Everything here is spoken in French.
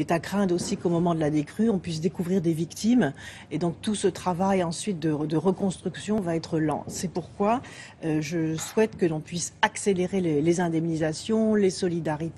est à craindre aussi qu'au moment de la décrue, on puisse découvrir des victimes. Et donc tout ce travail ensuite de, reconstruction va être lent. C'est pourquoi euh, je souhaite que l'on puisse accélérer les indemnisations, les solidarités.